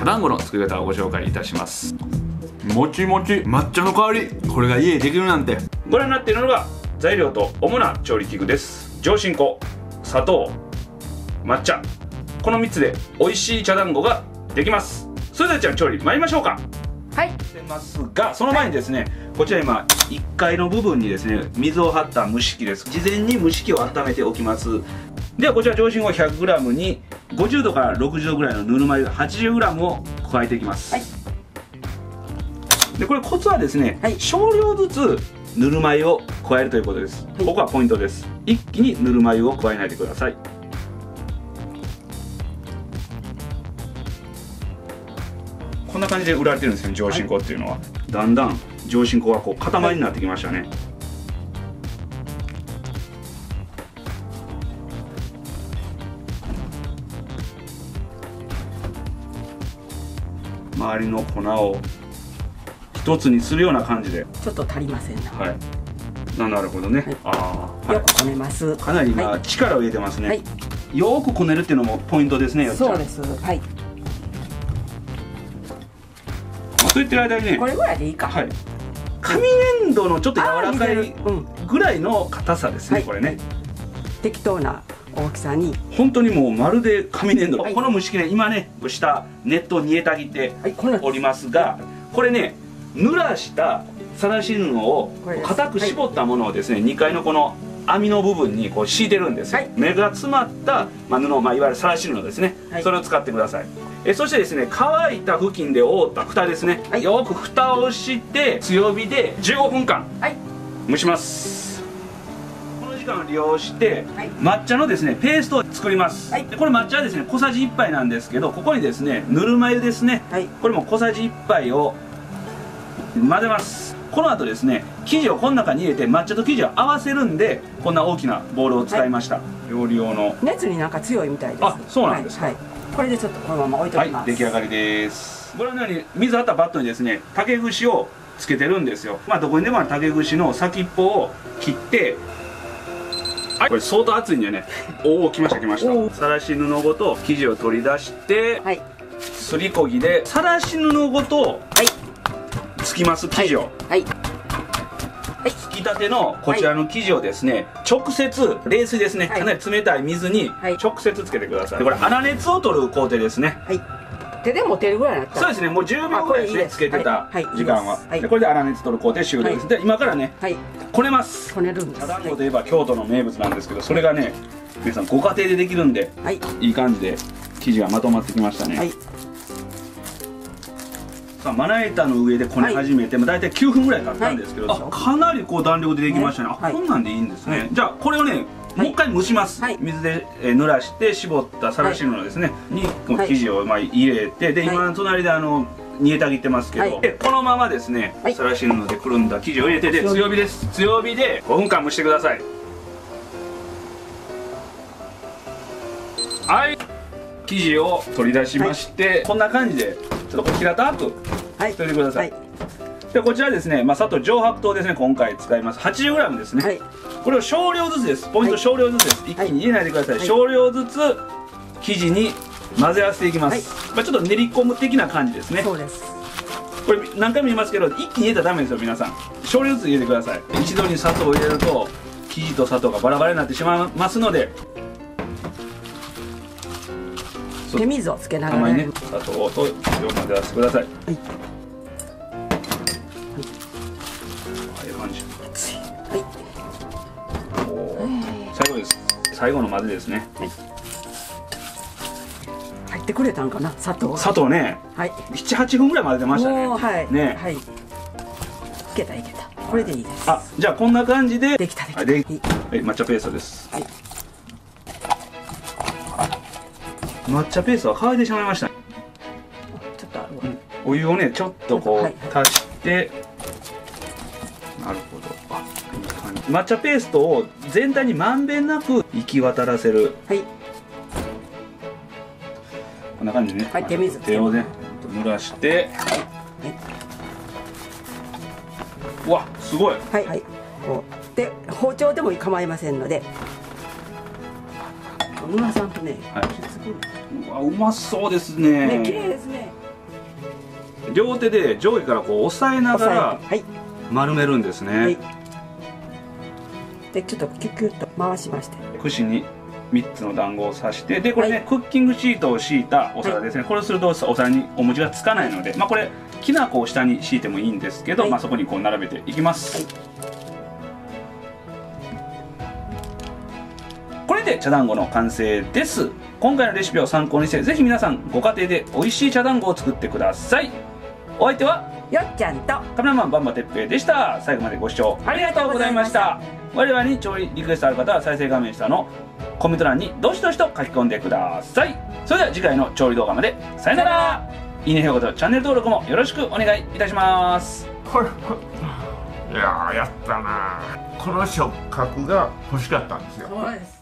茶団子の作り方をご紹介いたします。もちもち抹茶の香りこれが家でできるなんて。ご覧になっているのが材料と主な調理器具です。上新粉砂糖抹茶。この3つで美味しい茶団子ができます。それではじゃあ調理参りましょうか。はい。してますがその前にですね、こちら今1階の部分にですね水を張った蒸し器です。事前に蒸し器を温めておきますではこちら上新粉 100g に50度から60度ぐらいのぬるま湯 80g を加えていきます、はい。でこれコツはですね、はい。少量ずつぬるま湯を加えるということです、い。ここはポイントです。一気にぬるま湯を加えないでください。こんな感じで売られてるんですよ上新粉っていうのは、だんだん上新粉がこう塊になってきましたね、周りの粉を一つにするような感じで。ちょっと足りませんな。はい。ななるほどね、はい。ああ、はよくこねます。い、かなり今、はい。力を入れてますね、はい。よーくこねるっていうのもポイントですねよっちゃん。そうです。はい。まあそう言ってる間にね。これぐらいでいいか。はい。紙粘土のちょっと柔らかいぐらいの硬さですね、はい。これね。適当な大きさに。本当にもうまるで紙粘土、はい。この蒸し器ね今ね下ネットを煮えたぎっておりますがこれね濡らしたさらし布を固く絞ったものをですね、2階のこの網の部分にこう敷いてるんですよ、はい。目が詰まった、まあ、布、まあ、いわゆるさらし布ですね、はい。それを使ってください。えそしてですね乾いた布巾で覆った蓋ですね、はい。よく蓋をして強火で15分間はい。蒸します時間を利用して、はい。抹茶のですねペーストを作ります、はい。でこれ抹茶はですね小さじ1杯なんですけどここにですねぬるま湯ですね、はい。これも小さじ1杯を混ぜます。この後ですね生地をこの中に入れて抹茶と生地を合わせるんでこんな大きなボウルを使いました、料理用の。熱になんか強いみたいです。あそうなんですか。これでちょっとこのまま置いとはいきます、出来上がりです。ご覧のように水張ったバットにですね竹串をつけてるんですよ。まあどこにでもある竹串の先っぽを切ってはい。これ相当熱いんでね。おお来ました来ました。さらし布ごと生地を取り出してはい。すりこぎでさらし布ごとはい。つきます生地を、はい。つきたてのこちらの生地をですね、直接冷水ですね、はい。かなり冷たい水にはい。直接つけてください。でこれ粗熱を取る工程ですね。はい手で持てるぐらいになったら。そうですね。もう10秒ぐらいでつけてた時間は、これで粗熱取る工程終了です、はい。で今からねはい。こねます。こねるんです。茶団子といえば京都の名物なんですけどそれがね皆さんご家庭でできるんではい。いい感じで生地がまとまってきましたね、はい。さあまな板の上でこね始めて、まあ大体9分ぐらい経ったんですけど、はい。あかなりこう弾力でできましたねね。はい。あこんなんでいいんですね、はい。じゃあこれをね回蒸します、はい。水で、えー濡らして絞ったさらし布ですね、にこのはい生地をまあ入れてではい。今隣であの煮えたぎってますけど、はい。でこのままですね、はい。さらし布でくるんだ生地を入れてで強火。です。強火で5分間蒸してください。はい。生地を取り出しまして、こんな感じでちょっと平たくはい。しておいてください。はいでこちらですね、まあ、砂糖上白糖ですね今回使います。80g ですね、はい。これを少量ずつです。ポイントはい。少量ずつです、一気に入れないでください、はい。少量ずつ生地に混ぜ合わせていきます、はい。まあ、ちょっと練り込む的な感じですね。そうです。これ何回も言いますけど一気に入れたらダメですよ皆さん。少量ずつ入れてください。一度に砂糖を入れると生地と砂糖がバラバラになってしまいますので。手水をつけながらね。ね砂糖と混ぜ合わせてください。はいい。う感じはい。最後です最後の混ぜですね入ってくれたんかな砂糖砂糖ねはい。78分ぐらい。混ぜてましたねはい。ねはい。い。けたい。けたこれでい。い。ですあじゃあこんな感じでできたできたではい。抹茶ペーストですはい。抹茶ペーストは乾い。てしまい。ましたちょっとあるわお湯をねちょっとこはい。う足して抹茶ペーストを全体にまんべんなく行き渡らせる。はい。こんな感じでね、はい手水。手をね濡らして。うわすごい。はいはい。こう。で包丁でも構いませんので。沼さんとねはい。うわうまそうですね。ね綺麗ですね。両手で上下からこう押さえながら押さえて丸めるんですね、はいはいでちょっとキュッキュッと回しまして。串に3つの団子を刺してでこれね、はい。クッキングシートを敷いたお皿ですね、これをするとお皿にお餅がつかないのでまあこれきな粉を下に敷いてもいいんですけど、はい。まあ、そこにこう並べていきます、これで茶団子の完成です。今回のレシピを参考にしてぜひ皆さんご家庭で美味しい茶団子を作ってください。お相手はよっちゃんと。カメラマンバンバてっぺいでした。最後までご視聴ありがとうございました我々に調理リクエストある方は再生画面下のコメント欄にどしどしと書き込んでください。それでは次回の調理動画まで。さよなら。いいね評価とチャンネル登録もよろしくお願いいたします。こ れいやーやったなこの触覚が欲しかったんですよ。そうです